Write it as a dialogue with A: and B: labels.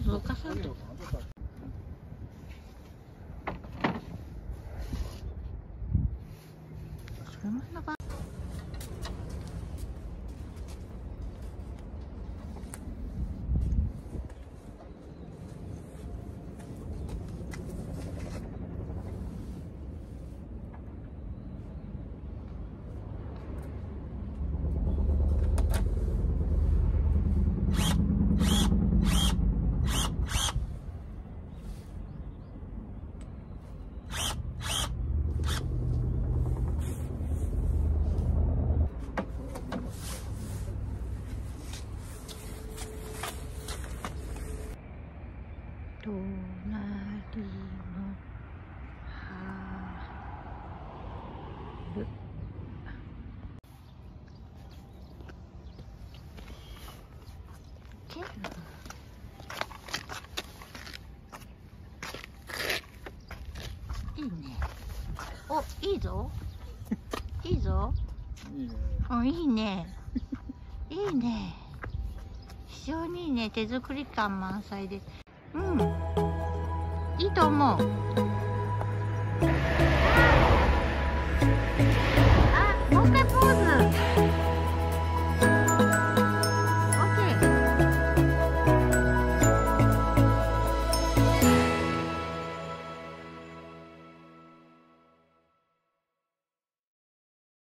A: favor, cá 隣の春けいいね。おいいぞ。いいぞ
B: いいね。
A: うんいいね。いいね。非常にいいね。手作り感満載で。うん。いいと思う。